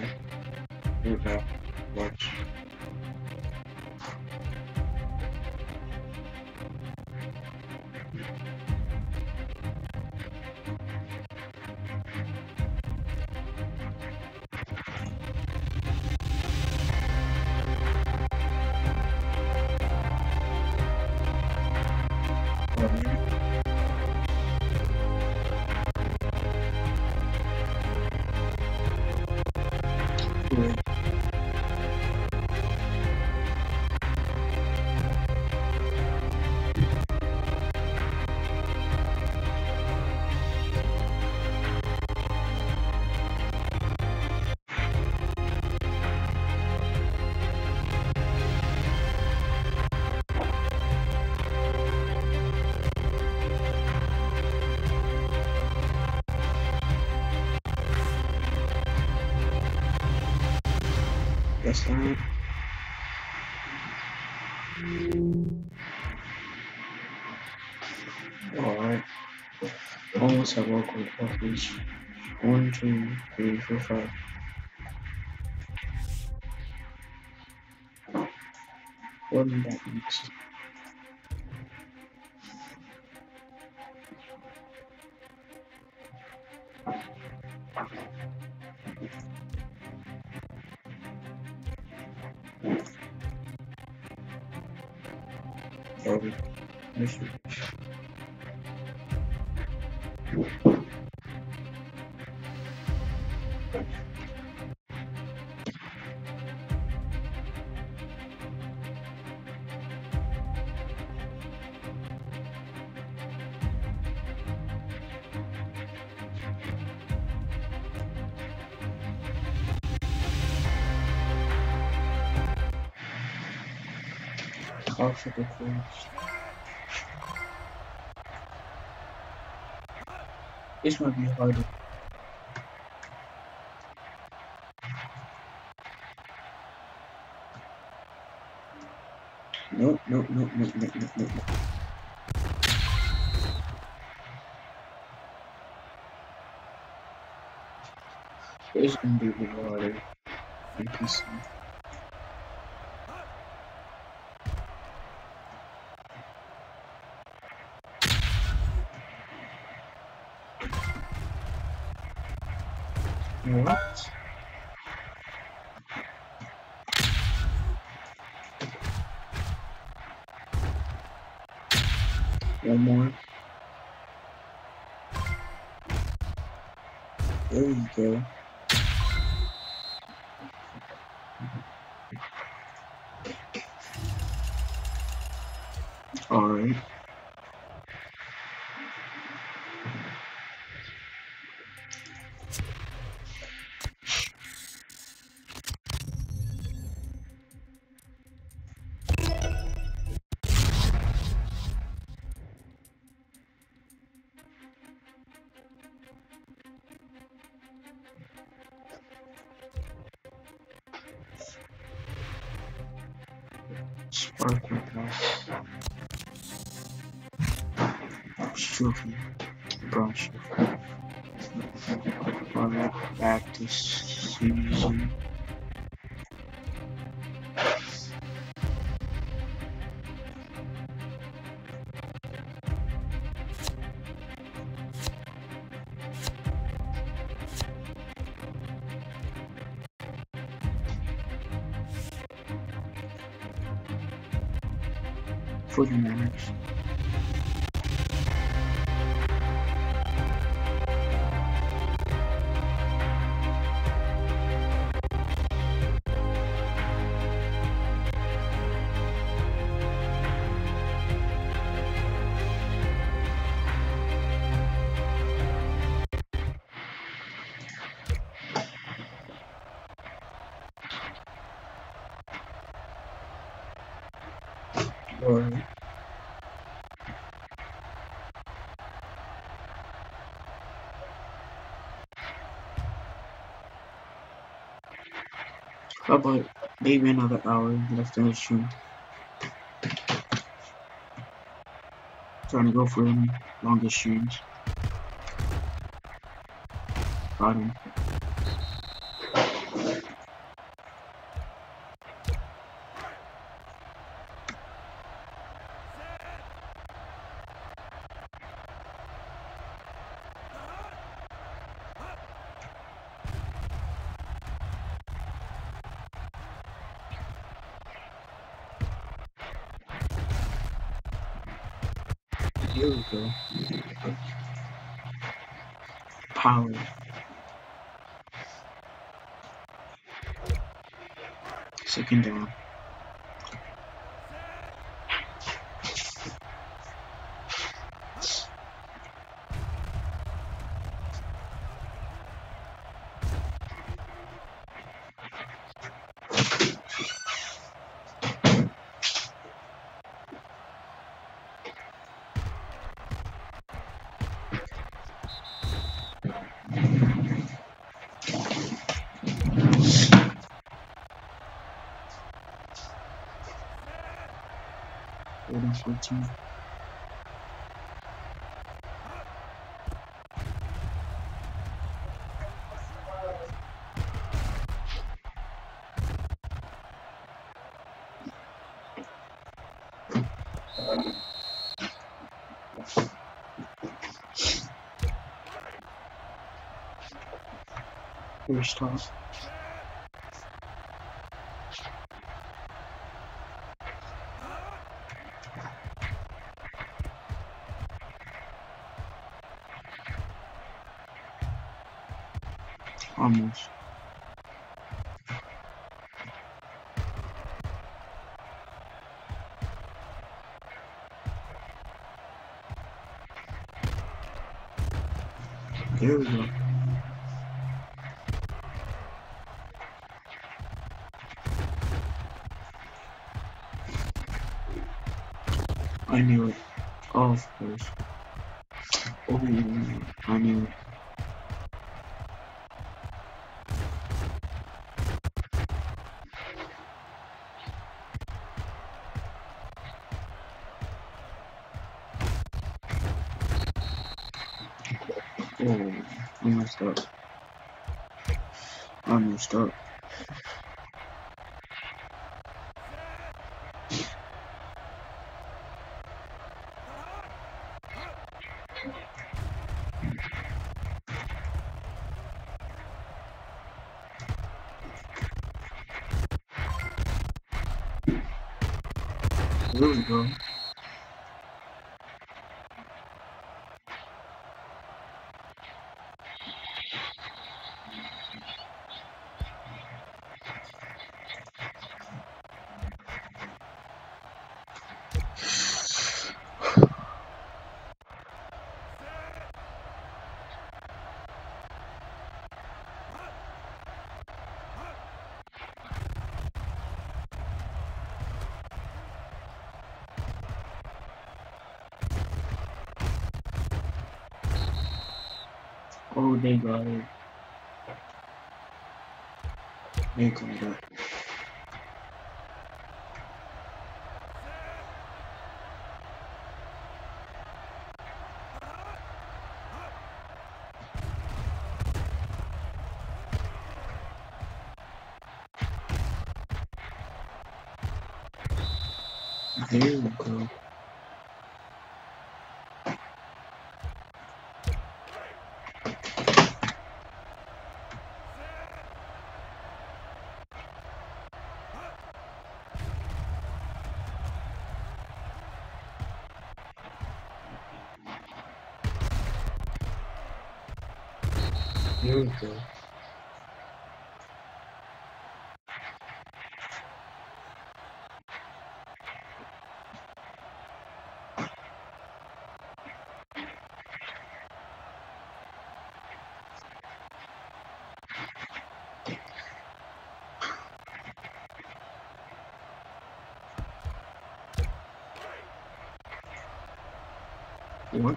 know. Do that. Watch. Good. That's that. Alright. Almost at local office. One, two, three, four, five. What did that next? abi. Neyse. The first. This might be harder. Nope, nope, nope, nope, nope, nope. It's gonna be the water. What? One more. There you go. Alright. Bronze trophy. Alright, back to season. 49ers About maybe another hour left in the stream? Trying to go for longer streams. Got him. Here we go. Second down. Third and fourteen. First off. Almost. I knew it. Oh, of course. Oh, I knew it. I messed up. There we go. Oh, they got it. They got it. There we go. We. What?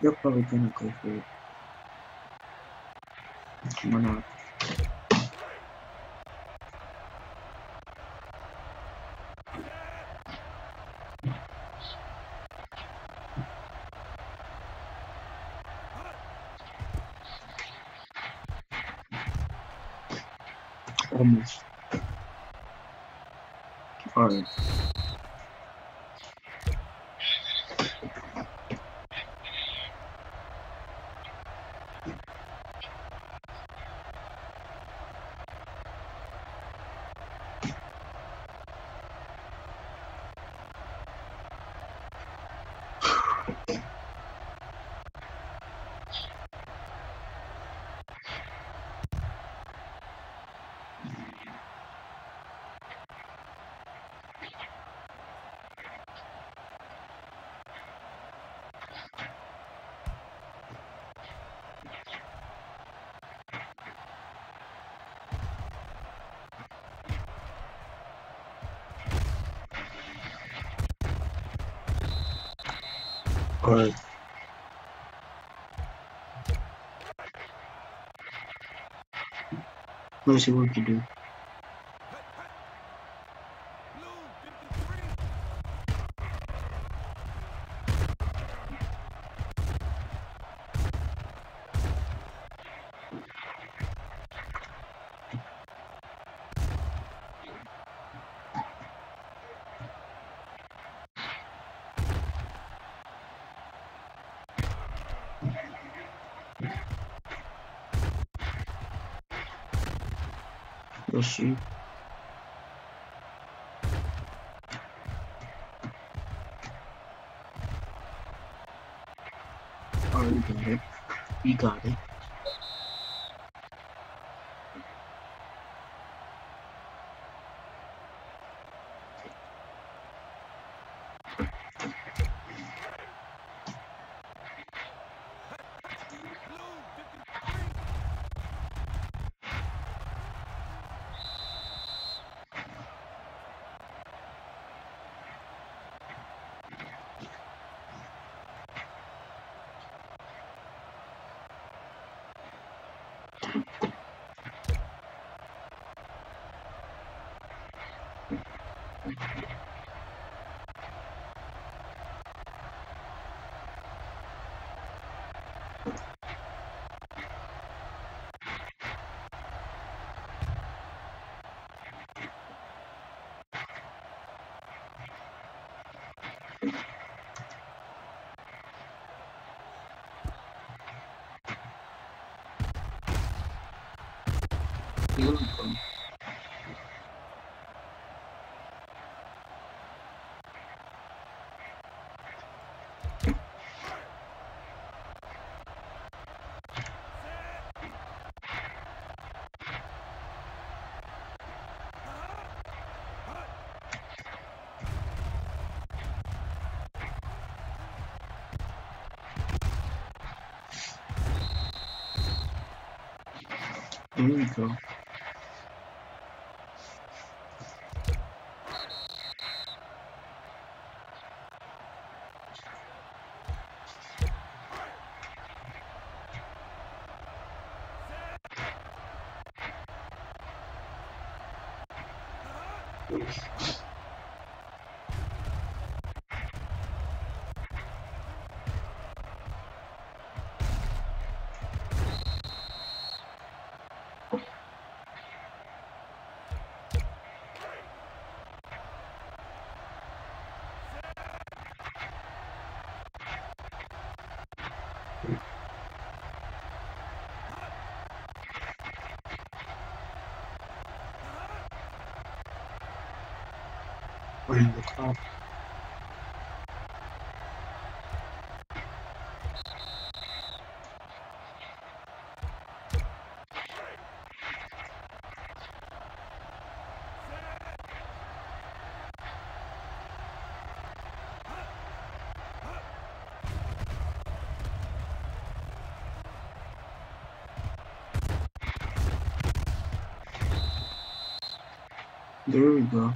You're probably gonna go for it. Why not? Almost. Alright. Alright. Let's see what we can do. Let's see. Alright, oh, got it. We got it. Here we go. Here we go. The top. There we go.